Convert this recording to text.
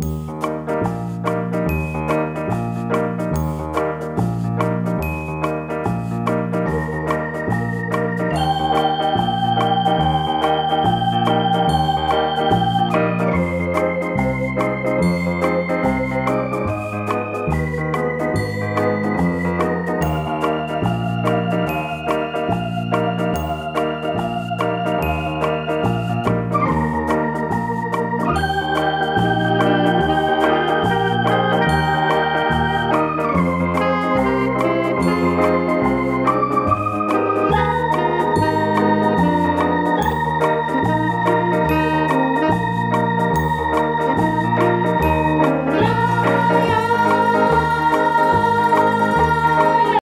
Música